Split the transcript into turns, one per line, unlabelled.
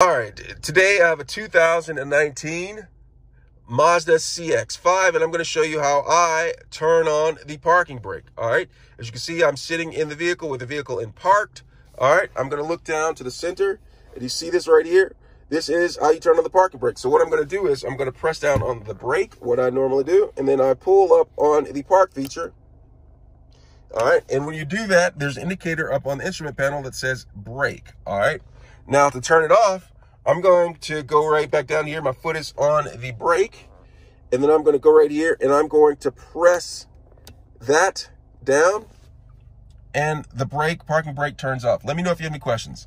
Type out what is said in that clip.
All right, today I have a 2019 Mazda CX-5, and I'm going to show you how I turn on the parking brake. All right, as you can see, I'm sitting in the vehicle with the vehicle in parked. All right, I'm going to look down to the center, and you see this right here? This is how you turn on the parking brake. So what I'm going to do is I'm going to press down on the brake, what I normally do, and then I pull up on the park feature. All right, and when you do that, there's an indicator up on the instrument panel that says brake. All right. Now to turn it off, I'm going to go right back down here. My foot is on the brake. And then I'm going to go right here and I'm going to press that down and the brake, parking brake turns off. Let me know if you have any questions.